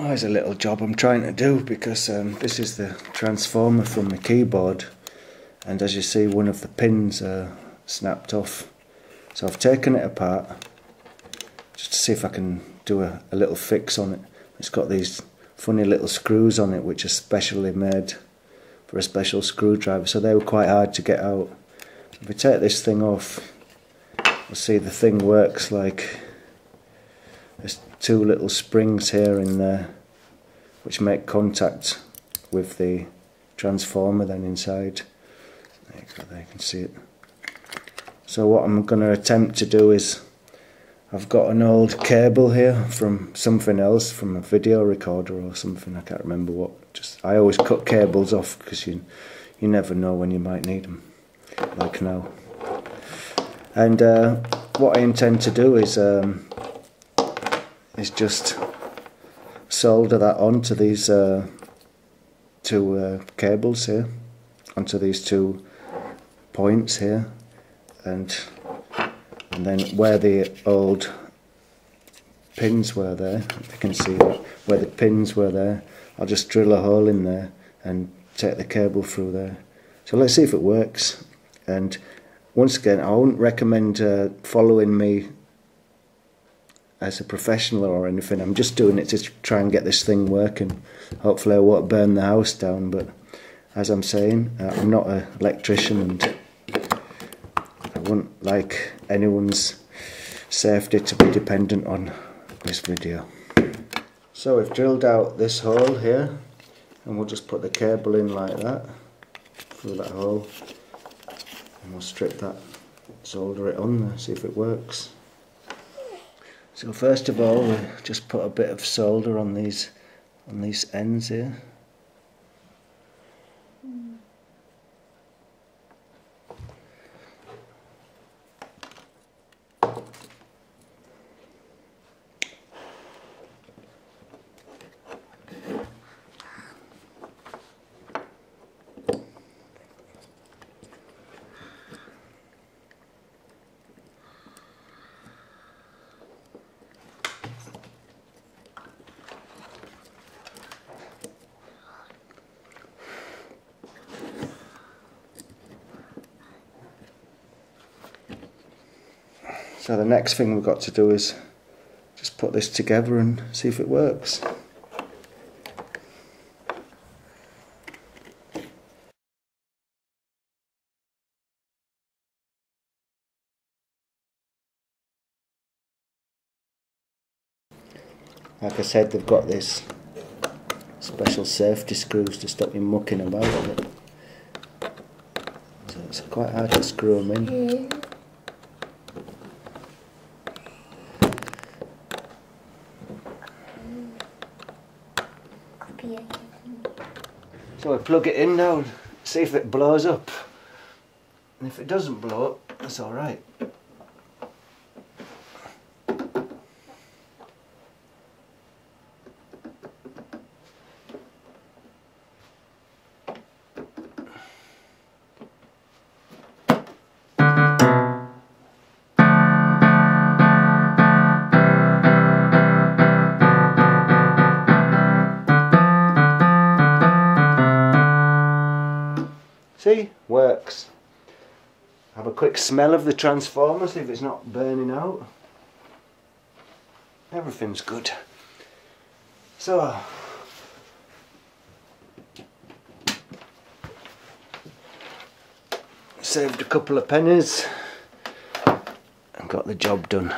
Oh, there's a little job I'm trying to do because um, this is the transformer from the keyboard. And as you see one of the pins are snapped off. So I've taken it apart just to see if I can do a, a little fix on it. It's got these funny little screws on it which are specially made for a special screwdriver. So they were quite hard to get out. If we take this thing off you'll see the thing works like two little springs here in there which make contact with the transformer then inside there you go there you can see it so what I'm going to attempt to do is I've got an old cable here from something else, from a video recorder or something. I can't remember what. Just I always cut cables off because you you never know when you might need them, like now. And uh, what I intend to do is um, is just solder that onto these uh, two uh, cables here, onto these two points here, and and then where the old pins were there, if you can see where the pins were there, I'll just drill a hole in there and take the cable through there. So let's see if it works. And once again, I wouldn't recommend uh, following me as a professional or anything. I'm just doing it to try and get this thing working. Hopefully, I won't burn the house down. But as I'm saying, uh, I'm not an electrician and I wouldn't like anyone's safety to be dependent on this video. So we've drilled out this hole here and we'll just put the cable in like that through that hole and we'll strip that, solder it on there, see if it works. So first of all we just put a bit of solder on these on these ends here So the next thing we've got to do is just put this together and see if it works. Like I said, they've got this special safety screws to stop you mucking about with it. So it's quite hard to screw them in. So I plug it in now, see if it blows up. And if it doesn't blow up, that's alright. See, works. Have a quick smell of the transformer, see if it's not burning out. Everything's good. So, uh, saved a couple of pennies and got the job done.